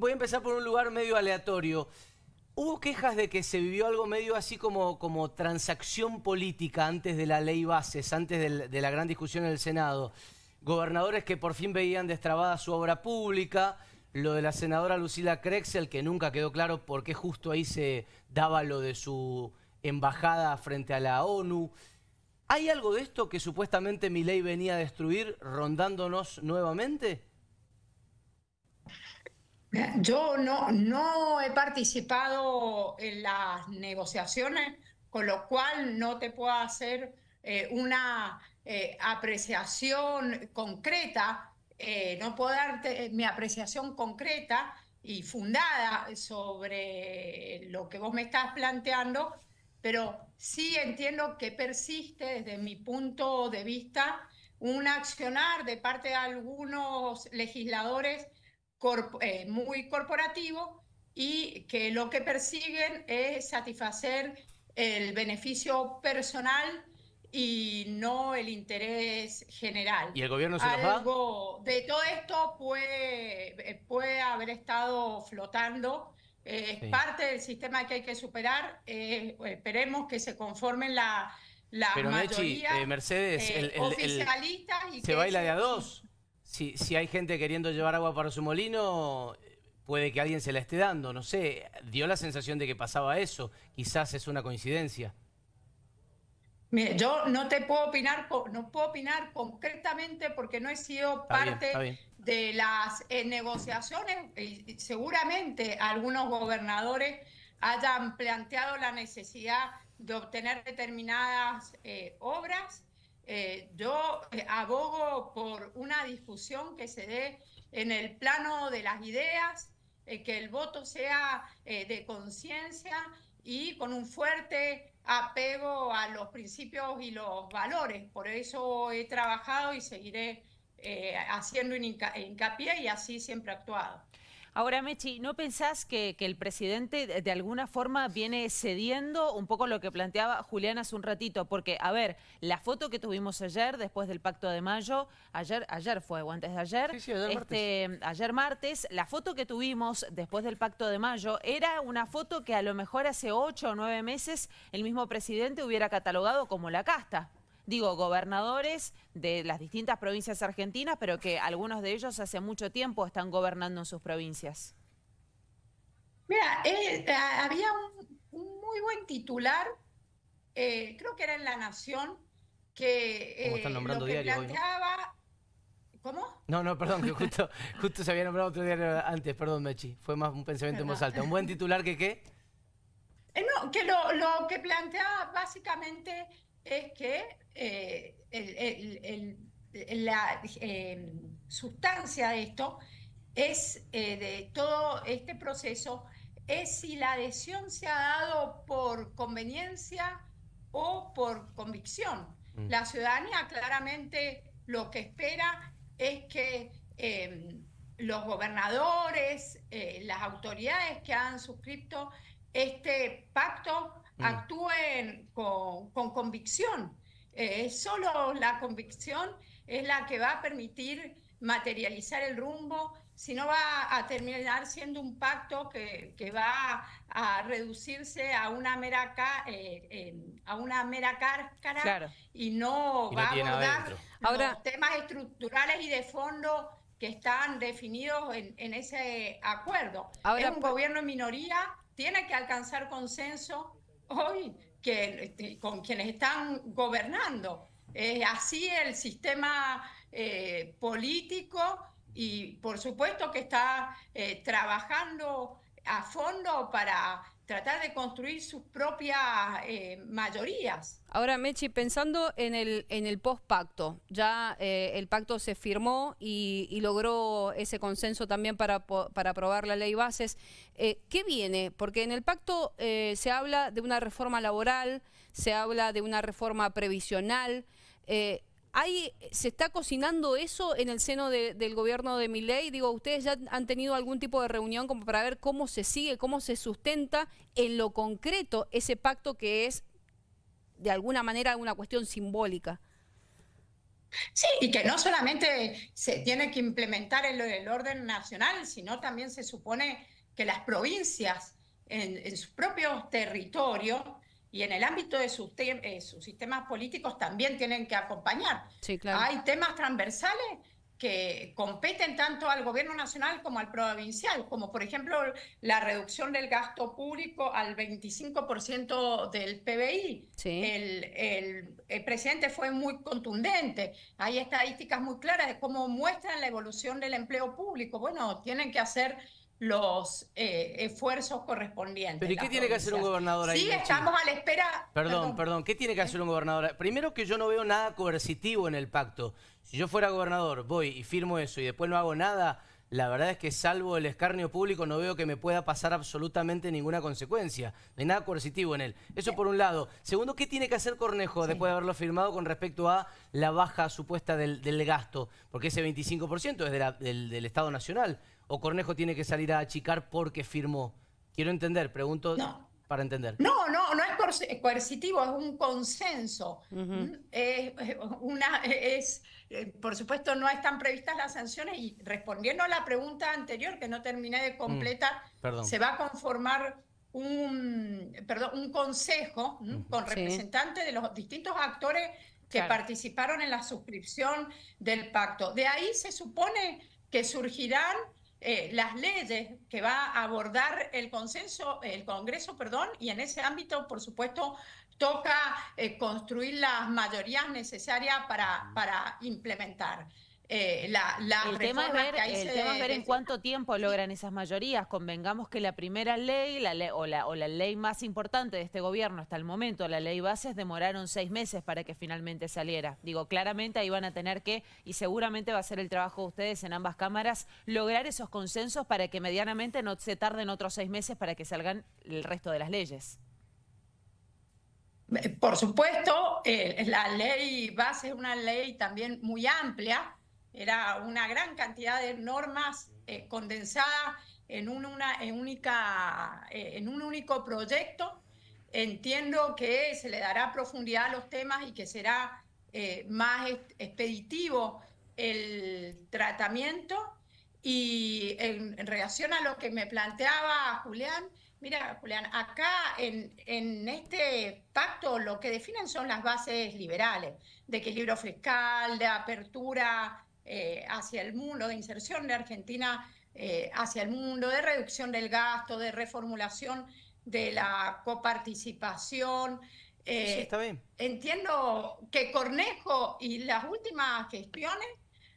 voy a empezar por un lugar medio aleatorio. Hubo quejas de que se vivió algo medio así como, como transacción política antes de la ley bases, antes de la gran discusión en el Senado. Gobernadores que por fin veían destrabada su obra pública, lo de la senadora Lucila Krexel, que nunca quedó claro por qué justo ahí se daba lo de su embajada frente a la ONU. ¿Hay algo de esto que supuestamente mi ley venía a destruir rondándonos nuevamente? Yo no, no he participado en las negociaciones, con lo cual no te puedo hacer eh, una eh, apreciación concreta, eh, no puedo darte mi apreciación concreta y fundada sobre lo que vos me estás planteando, pero sí entiendo que persiste desde mi punto de vista un accionar de parte de algunos legisladores corp- eh, muy corporativo y que lo que persiguen es satisfacer el beneficio personal y no el interés general. ¿Y el gobierno se los da? Algo de todo esto puede, eh, puede haber estado flotando. eh, Es parte del sistema que hay que superar. eh, esperemos que se conformen la, la Pero Mechi, mayoría eh, Mercedes, eh, el- oficialistas y se que baila de a dos. Si, si hay gente queriendo llevar agua para su molino, puede que alguien se la esté dando, no sé. Dio la sensación de que pasaba eso. Quizás es una coincidencia. Mire, yo no te puedo opinar, no puedo opinar concretamente porque no he sido Está parte bien. de las eh, negociaciones. y seguramente algunos gobernadores hayan planteado la necesidad de obtener determinadas eh, obras. Eh, yo eh, abogo por una discusión que se dé en el plano de las ideas, eh, que el voto sea de conciencia y con un fuerte apego a los principios y los valores. Por eso he trabajado y seguiré haciendo hinca- hincapié y así siempre he actuado. Ahora, Mechi, ¿no pensás que, que el presidente de, alguna forma viene cediendo un poco lo que planteaba Julián hace un ratito? Porque, a ver, la foto que tuvimos ayer, después del Pacto de Mayo, ayer, ayer fue, o antes de ayer, Sí, sí, ayer martes. este, ayer martes, la foto que tuvimos después del Pacto de Mayo era una foto que a lo mejor hace ocho o nueve meses el mismo presidente hubiera catalogado como la casta. Digo, gobernadores de las distintas provincias argentinas, pero que algunos de ellos hace mucho tiempo están gobernando en sus provincias. Mira, eh, eh, había un, un muy buen titular, eh, creo que era en La Nación, que ¿Cómo están nombrando lo que diario hoy, no? planteaba... ¿Cómo? No, no, perdón, que justo, justo se había nombrado otro diario antes, perdón, Mechi. Fue más un pensamiento en voz alta. ¿Un buen titular que qué? Eh, no, que lo, lo que planteaba básicamente es que eh, el- el- el- la eh, sustancia de esto es, eh, de todo este proceso, es si la adhesión se ha dado por conveniencia o por convicción. Mm. La ciudadanía claramente lo que espera es que los gobernadores, las autoridades que han suscrito este pacto. Actúen con, con convicción. Eh, solo la convicción es la que va a permitir materializar el rumbo, si no va a terminar siendo un pacto que, que va a reducirse a una mera, ca- eh, eh, a una mera cáscara Claro. y no Y no va a abordar adentro. Ahora- los temas estructurales y de fondo que están definidos en, en ese acuerdo. Ahora, es un gobierno en minoría, tiene que alcanzar consenso hoy que, este, con quienes están gobernando. Es así el sistema eh, político y por supuesto que está eh, trabajando a fondo para tratar de construir sus propias eh, mayorías. Ahora, Mechi, pensando en el, en el post-pacto, ya eh, el pacto se firmó y, logró ese consenso también para, para aprobar la ley bases. Eh, ¿Qué viene? Porque en el pacto se habla de una reforma laboral, se habla de una reforma previsional. Eh, ¿hay, ¿Se está cocinando eso en el seno de- del gobierno de Milei? Digo, ¿ustedes ya han tenido algún tipo de reunión como para ver cómo se sigue, cómo se sustenta en lo concreto ese pacto que es de alguna manera una cuestión simbólica. Sí, y que no solamente se tiene que implementar el, el orden nacional, sino también se supone que las provincias en, en sus propios territorios y en el ámbito de sus, eh, sus sistemas políticos también tienen que acompañar. Sí, claro. Hay temas transversales que competen tanto al gobierno nacional como al provincial, como por ejemplo la reducción del gasto público al 25% del PBI. Sí. El, el- el presidente fue muy contundente. Hay estadísticas muy claras de cómo muestran la evolución del empleo público. Bueno, tienen que hacer los eh, esfuerzos correspondientes. Pero ¿y qué tiene que hacer un gobernador ahí, Sí, estamos a la espera. Perdón, perdón, ¿qué tiene que hacer un gobernador? Primero que yo no veo nada coercitivo en el pacto. Si yo fuera gobernador, voy y firmo eso y después no hago nada, la verdad es que salvo el escarnio público no veo que me pueda pasar absolutamente ninguna consecuencia. No hay nada coercitivo en él. Eso por un lado. Segundo, ¿qué tiene que hacer Cornejo después de haberlo firmado con respecto a la baja supuesta del, del gasto? Porque ese 25% es de la- del, del Estado Nacional. ¿O Cornejo tiene que salir a achicar porque firmó? Quiero entender, pregunto No. Para entender. No, no, no es coerc- coercitivo, es un consenso. ¿m? Es, es una, es, eh, por supuesto, no están previstas las sanciones y respondiendo a la pregunta anterior que no terminé de completar, perdón. se va a conformar un, perdón, un consejo ¿m? con Sí. representantes de los distintos actores que Claro. participaron en la suscripción del pacto. De ahí se supone que surgirán eh, las leyes que va a abordar el consenso, el Congreso, perdón, y en ese ámbito, por supuesto, toca eh, construir las mayorías necesarias para, para implementar eh, la, El tema es ver, que ahí el se tema es ver en cuánto tiempo logran esas mayorías. Convengamos que la primera ley, la ley o, la, o la ley más importante de este gobierno hasta el momento, la ley bases, demoraron seis meses para que finalmente saliera. Digo, claramente ahí van a tener que, y seguramente va a ser el trabajo de ustedes en ambas cámaras, lograr esos consensos para que medianamente no se tarden otros seis meses para que salgan el resto de las leyes. Eh, Por supuesto, eh, la ley base es una ley también muy amplia, era una gran cantidad de normas eh, condensadas en un, una, en, única, eh, en un único proyecto. Entiendo que se le dará profundidad a los temas y que será eh, más expeditivo el tratamiento. Y en, en relación a lo que me planteaba Julián, mira, Julián, acá en, en este pacto lo que definen son las bases liberales, de equilibrio fiscal, de apertura eh, hacia el mundo, de inserción de Argentina eh, hacia el mundo, de reducción del gasto, de reformulación de la coparticipación. Eh, sí, está bien. Entiendo que Cornejo y las últimas gestiones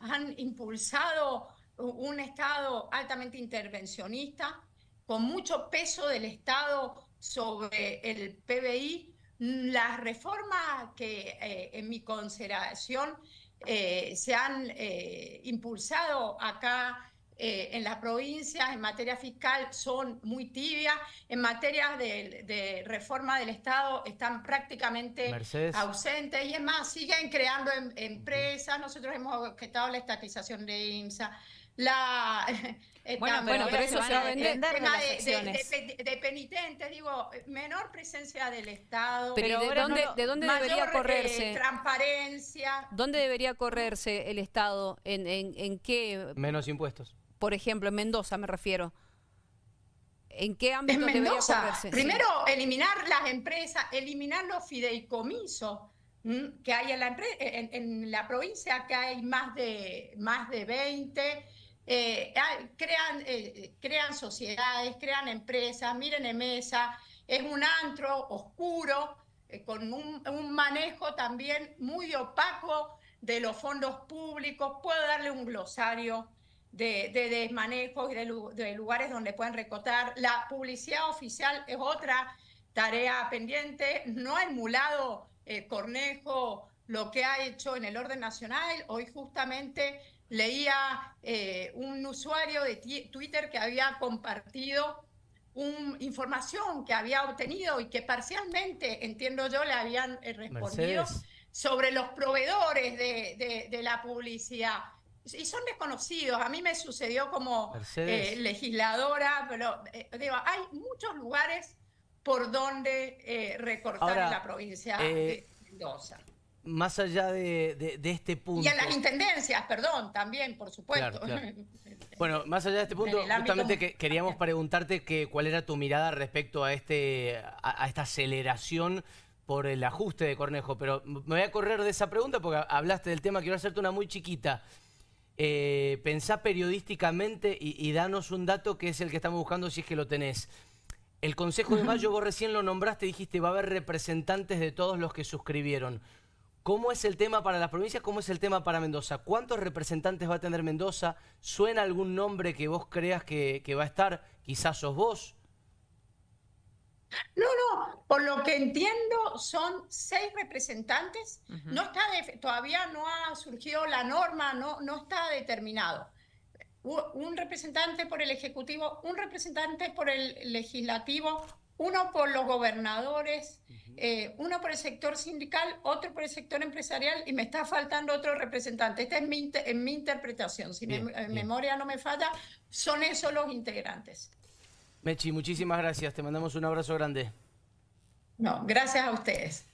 han impulsado un Estado altamente intervencionista, con mucho peso del Estado sobre el PBI. Las reformas que eh, en mi consideración eh, se han eh, impulsado acá eh, en las provincias en materia fiscal son muy tibias, en materia de, de reforma del Estado están prácticamente Mercedes. ausentes y es más, siguen creando em- empresas, nosotros hemos objetado la estatización de IMSA, la... eh, Bueno, bueno, pero eso se va a vender. de de, de- acciones. de- de penitentes, digo, menor presencia del Estado, Pero, Pero ¿y de no dónde, de dónde mayor debería eh, correrse? transparencia. ¿Dónde debería correrse el Estado? ¿En, en, en qué, Menos impuestos. por ejemplo, en Mendoza me refiero? ¿En qué ámbito En debería correrse? Sí. primero eliminar las empresas, eliminar los fideicomisos que hay en la, en, en la provincia, que hay más de, más de 20. Eh, crean, eh, crean sociedades, crean empresas, miren en mesa, es un antro oscuro, eh, con un, manejo también muy opaco de los fondos públicos. Puedo darle un glosario de, de desmanejos y de, lu- de lugares donde pueden recotar. La publicidad oficial es otra tarea pendiente. No ha emulado eh, Cornejo lo que ha hecho en el orden nacional. Hoy justamente leía eh, un usuario de Twitter que había compartido un- información que había obtenido y que parcialmente, entiendo yo, le habían eh, respondido Mercedes. sobre los proveedores de, de- de la publicidad. Y son desconocidos. A mí me sucedió como eh, legisladora, pero eh, digo, hay muchos lugares por donde eh, recortar Ahora, en la provincia de Mendoza. Más allá de, este punto. Y a las intendencias, perdón, también, por supuesto. bueno, más allá de este punto, justamente que, queríamos preguntarte que, cuál era tu mirada respecto a, este, a, esta aceleración por el ajuste de Cornejo, pero me voy a correr de esa pregunta porque hablaste del tema, quiero hacerte una muy chiquita. Eh, pensá periodísticamente y, y danos un dato que es el que estamos buscando si es que lo tenés. El Consejo de Mayo, vos recién lo nombraste, dijiste, va a haber representantes de todos los que suscribieron. ¿Cómo es el tema para las provincias? ¿Cómo es el tema para Mendoza? ¿Cuántos representantes va a tener Mendoza? ¿Suena algún nombre que vos creas que, va a estar? Quizás sos vos. No, no, por lo que entiendo son seis representantes. No está todavía no ha surgido la norma, no, no está determinado un representante por el Ejecutivo, un representante por el Legislativo, uno por los gobernadores, eh, uno por el sector sindical, otro por el sector empresarial y me está faltando otro representante. Esta es mi, en mi interpretación, si mi memoria no me falla, son esos los integrantes. Mechi, muchísimas gracias, te mandamos un abrazo grande. No, gracias a ustedes.